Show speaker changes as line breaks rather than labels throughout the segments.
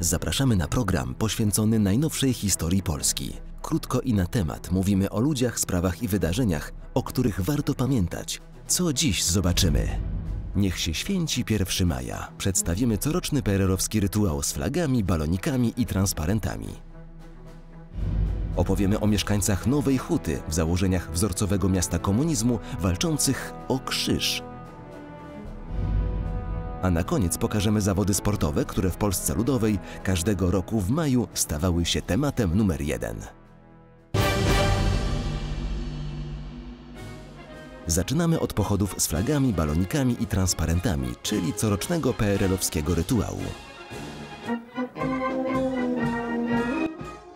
Zapraszamy na program poświęcony najnowszej historii Polski. Krótko i na temat mówimy o ludziach, sprawach i wydarzeniach, o których warto pamiętać. Co dziś zobaczymy? Niech się święci 1 maja. Przedstawimy coroczny PRL-owski rytuał z flagami, balonikami i transparentami. Opowiemy o mieszkańcach Nowej Huty w założeniach wzorcowego miasta komunizmu walczących o krzyż. A na koniec pokażemy zawody sportowe, które w Polsce Ludowej każdego roku w maju stawały się tematem numer jeden. Zaczynamy od pochodów z flagami, balonikami i transparentami, czyli corocznego PRL-owskiego rytuału.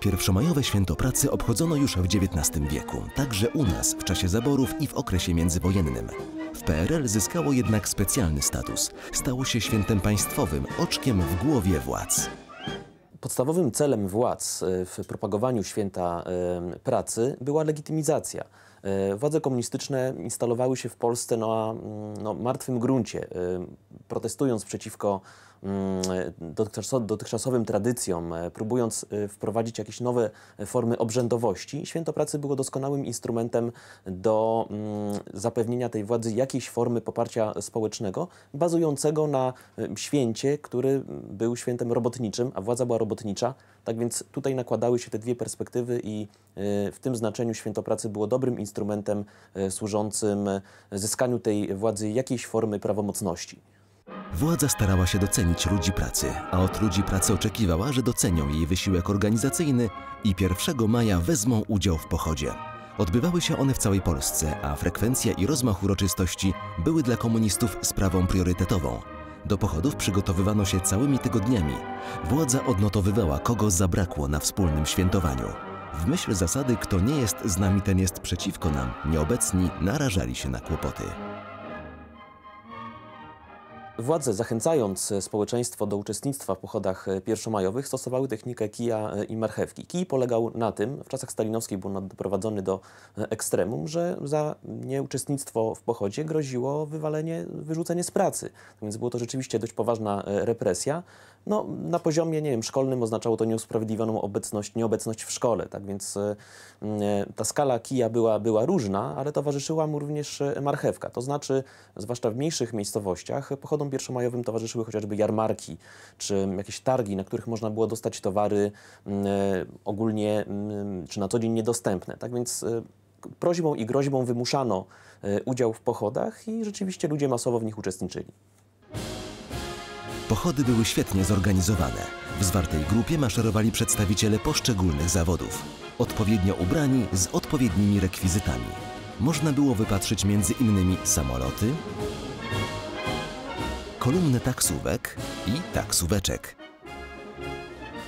Pierwszomajowe święto pracy obchodzono już w XIX wieku, także u nas w czasie zaborów i w okresie międzywojennym. W PRL zyskało jednak specjalny status. Stało się świętem państwowym, oczkiem w głowie władz.
Podstawowym celem władz e, w propagowaniu święta e, pracy była legitymizacja. E, Władze komunistyczne instalowały się w Polsce na no, martwym gruncie, protestując przeciwko mm, dotychczasowym tradycjom, e, próbując e, wprowadzić jakieś nowe formy obrzędowości. Święto pracy było doskonałym instrumentem do mm, zapewnienia tej władzy jakiejś formy poparcia społecznego, bazującego na e, święcie, który był świętem robotniczym, a władza była robotnicza. Tak więc tutaj nakładały się te dwie perspektywy i e, w tym znaczeniu święto pracy było dobrym instrumentem e, służącym e, zyskaniu tej władzy jakiejś formy prawomocności.
Władza starała się docenić ludzi pracy, a od ludzi pracy oczekiwała, że docenią jej wysiłek organizacyjny i 1 maja wezmą udział w pochodzie. Odbywały się one w całej Polsce, a frekwencja i rozmach uroczystości były dla komunistów sprawą priorytetową. Do pochodów przygotowywano się całymi tygodniami. Władza odnotowywała, kogo zabrakło na wspólnym świętowaniu. W myśl zasady, kto nie jest z nami, ten jest przeciwko nam, nieobecni narażali się na kłopoty.
Władze, zachęcając e, społeczeństwo do uczestnictwa w pochodach e, pierwszomajowych, stosowały technikę kija e, i marchewki. Kij polegał na tym, w czasach stalinowskich był on doprowadzony do ekstremum, że za nieuczestnictwo w pochodzie groziło wywalenie, wyrzucenie z pracy. Więc było to rzeczywiście dość poważna represja. No, na poziomie, nie wiem, szkolnym oznaczało to nieusprawiedliwioną obecność, nieobecność w szkole. Tak więc m, e, ta skala kija była, była różna, ale towarzyszyła mu również e, marchewka. To znaczy, zwłaszcza w mniejszych miejscowościach, pochodom pierwszomajowym towarzyszyły chociażby jarmarki, czy jakieś targi, na których można było dostać towary m, e, ogólnie m, czy na co dzień niedostępne. Tak więc prośbą i groźbą wymuszano udział w pochodach i rzeczywiście ludzie masowo w nich uczestniczyli.
Pochody były świetnie zorganizowane. W zwartej grupie maszerowali przedstawiciele poszczególnych zawodów. Odpowiednio ubrani z odpowiednimi rekwizytami. Można było wypatrzyć między innymi samoloty, kolumny taksówek i taksóweczek.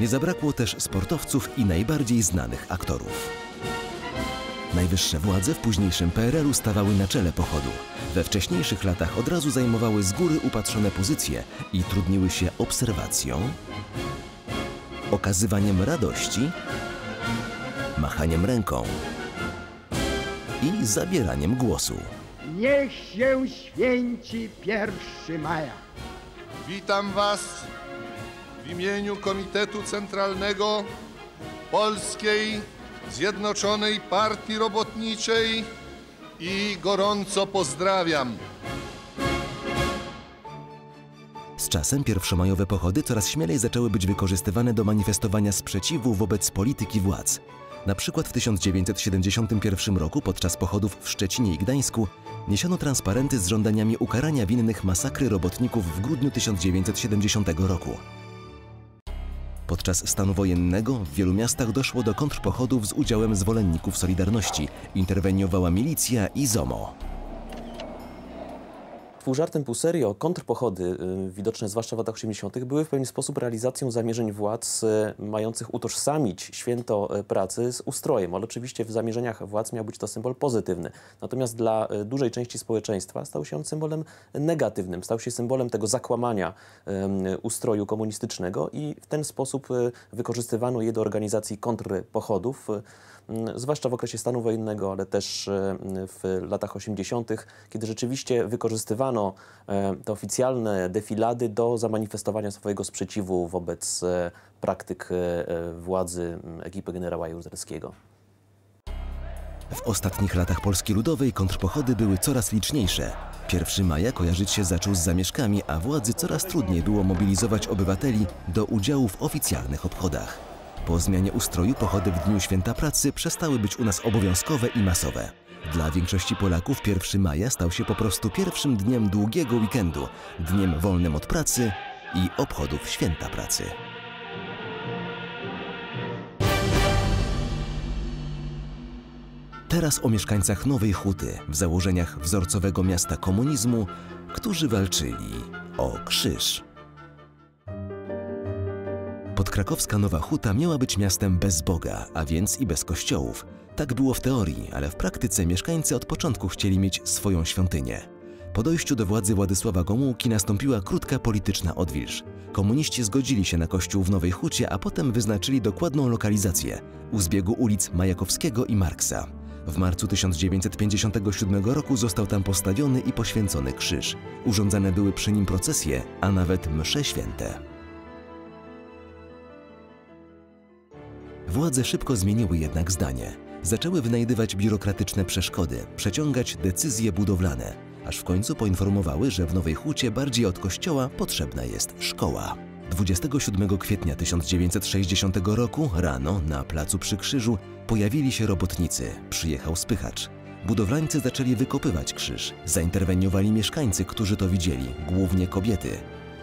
Nie zabrakło też sportowców i najbardziej znanych aktorów. Najwyższe władze w późniejszym PRL-u stawały na czele pochodu. We wcześniejszych latach od razu zajmowały z góry upatrzone pozycje i trudniły się obserwacją, okazywaniem radości, machaniem ręką i zabieraniem głosu.
Niech się święci 1 maja.
Witam Was w imieniu Komitetu Centralnego Polskiej Zjednoczonej Partii Robotniczej i gorąco pozdrawiam.
Z czasem pierwszomajowe pochody coraz śmielej zaczęły być wykorzystywane do manifestowania sprzeciwu wobec polityki władz. Na przykład w 1971 roku podczas pochodów w Szczecinie i Gdańsku niesiono transparenty z żądaniami ukarania winnych masakry robotników w grudniu 1970 roku. Podczas stanu wojennego w wielu miastach doszło do kontrpochodów z udziałem zwolenników Solidarności. Interweniowała milicja i ZOMO.
Pół żartem, pół serio, kontrpochody, y, widoczne zwłaszcza w latach 80., były w pewien sposób realizacją zamierzeń władz y, mających utożsamić święto y, pracy z ustrojem, ale oczywiście w zamierzeniach władz miał być to symbol pozytywny. Natomiast dla dużej części społeczeństwa stał się on symbolem negatywnym, stał się symbolem tego zakłamania ustroju komunistycznego i w ten sposób wykorzystywano je do organizacji kontrpochodów. mm, zwłaszcza w okresie stanu wojennego, ale też w latach 80., kiedy rzeczywiście wykorzystywano używano e, te oficjalne defilady do zamanifestowania swojego sprzeciwu wobec e, praktyk e, władzy ekipy generała Jaruzelskiego.
W ostatnich latach Polski Ludowej kontrpochody były coraz liczniejsze. 1 maja kojarzyć się zaczął z zamieszkami, a władzy coraz trudniej było mobilizować obywateli do udziału w oficjalnych obchodach. Po zmianie ustroju pochody w Dniu Święta Pracy przestały być u nas obowiązkowe i masowe. Dla większości Polaków 1 maja stał się po prostu pierwszym dniem długiego weekendu, dniem wolnym od pracy i obchodów Święta Pracy. Teraz o mieszkańcach Nowej Huty w założeniach wzorcowego miasta komunizmu, którzy walczyli o krzyż. Podkrakowska Nowa Huta miała być miastem bez Boga, a więc i bez kościołów. Tak było w teorii, ale w praktyce mieszkańcy od początku chcieli mieć swoją świątynię. Po dojściu do władzy Władysława Gomułki nastąpiła krótka polityczna odwilż. Komuniści zgodzili się na kościół w Nowej Hucie, a potem wyznaczyli dokładną lokalizację u zbiegu ulic Majakowskiego i Marksa. W marcu 1957 roku został tam postawiony i poświęcony krzyż. Urządzane były przy nim procesje, a nawet msze święte. Władze szybko zmieniły jednak zdanie. Zaczęły wynajdywać biurokratyczne przeszkody, przeciągać decyzje budowlane, aż w końcu poinformowały, że w Nowej Hucie bardziej od kościoła potrzebna jest szkoła. 27 kwietnia 1960 roku rano na placu przy krzyżu pojawili się robotnicy, przyjechał spychacz. Budowlańcy zaczęli wykopywać krzyż. Zainterweniowali mieszkańcy, którzy to widzieli, głównie kobiety.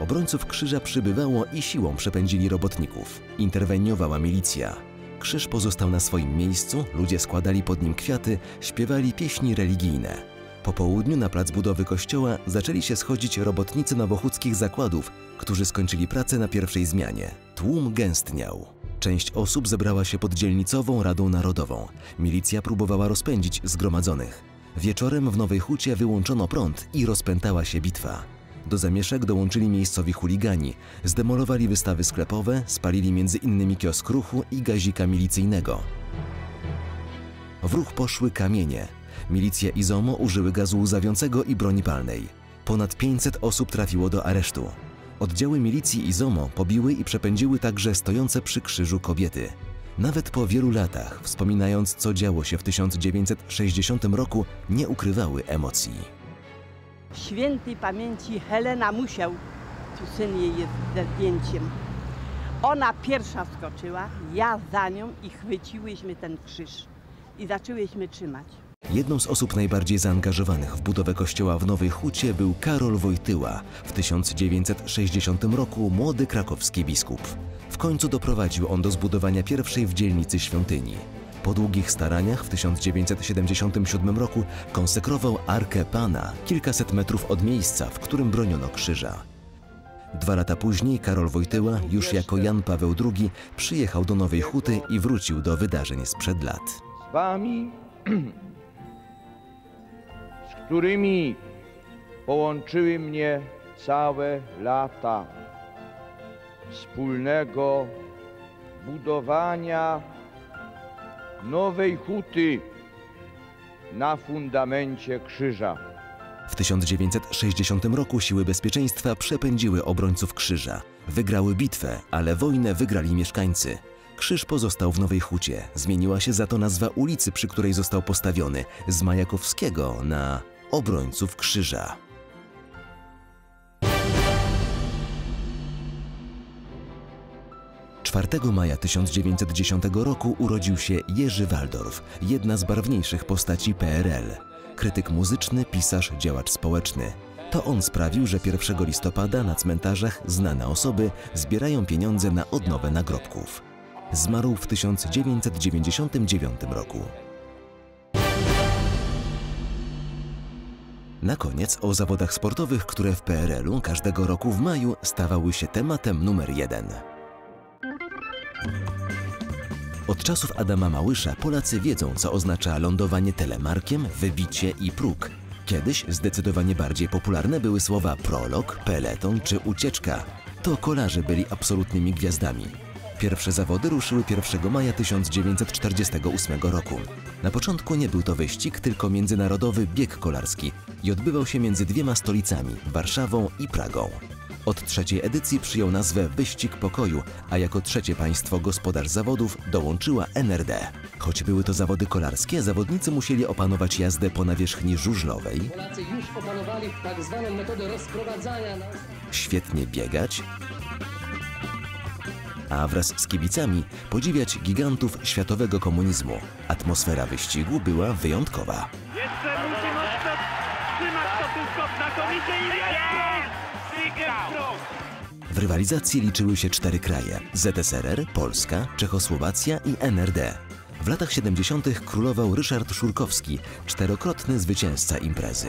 Obrońców krzyża przybywało i siłą przepędzili robotników. Interweniowała milicja. Krzyż pozostał na swoim miejscu, ludzie składali pod nim kwiaty, śpiewali pieśni religijne. Po południu na plac budowy kościoła zaczęli się schodzić robotnicy nowochódzkich zakładów, którzy skończyli pracę na pierwszej zmianie. Tłum gęstniał. Część osób zebrała się pod dzielnicową Radą Narodową. Milicja próbowała rozpędzić zgromadzonych. Wieczorem w Nowej Hucie wyłączono prąd i rozpętała się bitwa. Do zamieszek dołączyli miejscowi chuligani, zdemolowali wystawy sklepowe, spalili między innymi kiosk ruchu i gazika milicyjnego. W ruch poszły kamienie. Milicja i ZOMO użyły gazu łzawiącego i broni palnej. Ponad 500 osób trafiło do aresztu. Oddziały milicji i ZOMO pobiły i przepędziły także stojące przy krzyżu kobiety. Nawet po wielu latach, wspominając co działo się w 1960 roku, nie ukrywały emocji.
Świętej pamięci Helena Musiał, tu syn jej jest ze zdjęciem. Ona pierwsza skoczyła, ja za nią i chwyciłyśmy ten krzyż i zaczęłyśmy trzymać.
Jedną z osób najbardziej zaangażowanych w budowę kościoła w Nowej Hucie był Karol Wojtyła, w 1960 roku młody krakowski biskup. W końcu doprowadził on do zbudowania pierwszej w dzielnicy świątyni. Po długich staraniach w 1977 roku konsekrował Arkę Pana kilkaset metrów od miejsca, w którym broniono krzyża. Dwa lata później Karol Wojtyła, już jako Jan Paweł II, przyjechał do Nowej Huty i wrócił do wydarzeń sprzed lat.
z wami, z którymi połączyły mnie całe lata wspólnego budowania nowej huty na fundamencie krzyża.
W 1960 roku siły bezpieczeństwa przepędziły obrońców krzyża. Wygrały bitwę, ale wojnę wygrali mieszkańcy. Krzyż pozostał w Nowej Hucie. Zmieniła się za to nazwa ulicy, przy której został postawiony, z Majakowskiego na obrońców krzyża. Czwartego maja 1910 roku urodził się Jerzy Waldorf, jedna z barwniejszych postaci PRL. Krytyk muzyczny, pisarz, działacz społeczny. To on sprawił, że 1 listopada na cmentarzach znane osoby zbierają pieniądze na odnowę nagrobków. Zmarł w 1999 roku. Na koniec o zawodach sportowych, które w PRL-u każdego roku w maju stawały się tematem numer jeden. Od czasów Adama Małysza Polacy wiedzą, co oznacza lądowanie telemarkiem, wybicie i próg. Kiedyś zdecydowanie bardziej popularne były słowa prolog, peleton czy ucieczka. To kolarze byli absolutnymi gwiazdami. Pierwsze zawody ruszyły 1 maja 1948 roku. Na początku nie był to wyścig, tylko międzynarodowy bieg kolarski i odbywał się między dwiema stolicami Warszawą i Pragą. Od trzeciej edycji przyjął nazwę Wyścig Pokoju, a jako trzecie państwo gospodarz zawodów dołączyła NRD. Choć były to zawody kolarskie, zawodnicy musieli opanować jazdę po nawierzchni żużlowej,
Polacy już opanowali tak zwaną metodę rozprowadzania na
świetnie biegać, a wraz z kibicami podziwiać gigantów światowego komunizmu. Atmosfera wyścigu była wyjątkowa.
Jeszcze musi mocno trzymać to tylko znakomicie i jest!
W rywalizacji liczyły się cztery kraje: ZSRR, Polska, Czechosłowacja i NRD. W latach 70. królował Ryszard Szurkowski, czterokrotny zwycięzca imprezy.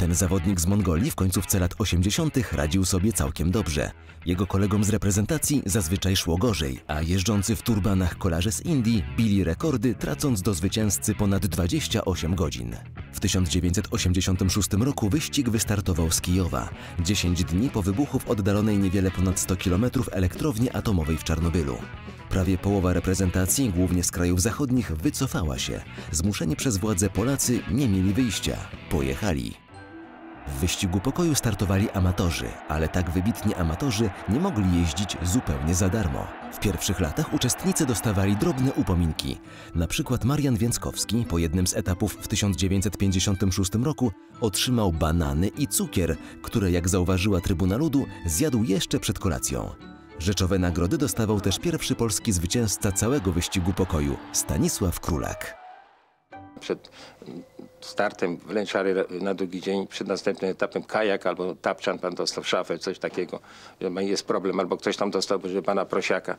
Ten zawodnik z Mongolii w końcówce lat 80. radził sobie całkiem dobrze. Jego kolegom z reprezentacji zazwyczaj szło gorzej, a jeżdżący w turbanach kolarze z Indii bili rekordy, tracąc do zwycięzcy ponad 28 godzin. W 1986 roku wyścig wystartował z Kijowa, 10 dni po wybuchu w oddalonej niewiele ponad 100 km elektrowni atomowej w Czarnobylu. Prawie połowa reprezentacji, głównie z krajów zachodnich, wycofała się. Zmuszeni przez władze Polacy nie mieli wyjścia. Pojechali. W wyścigu pokoju startowali amatorzy, ale tak wybitni amatorzy nie mogli jeździć zupełnie za darmo. W pierwszych latach uczestnicy dostawali drobne upominki. Na przykład Marian Więckowski po jednym z etapów w 1956 roku otrzymał banany i cukier, które jak zauważyła Trybuna Ludu zjadł jeszcze przed kolacją. Rzeczowe nagrody dostawał też pierwszy polski zwycięzca całego wyścigu pokoju, Stanisław Królak.
Przed startem wręczary na drugi dzień, przed następnym etapem kajak albo tapczan, pan dostał szafę, coś takiego, jest problem, albo ktoś tam dostał, że pana prosiaka.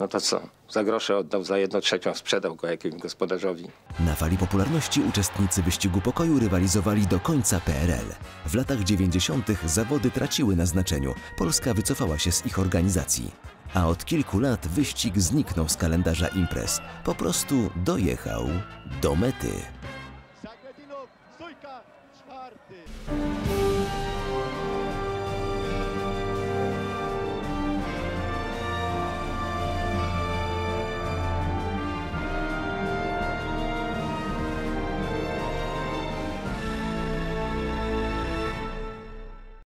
No to co? Za grosze oddał, za jedno trzecią sprzedał go jakiemuś gospodarzowi.
Na fali popularności uczestnicy wyścigu pokoju rywalizowali do końca PRL. W latach 90. zawody traciły na znaczeniu. Polska wycofała się z ich organizacji. A od kilku lat wyścig zniknął z kalendarza imprez. Po prostu dojechał do mety.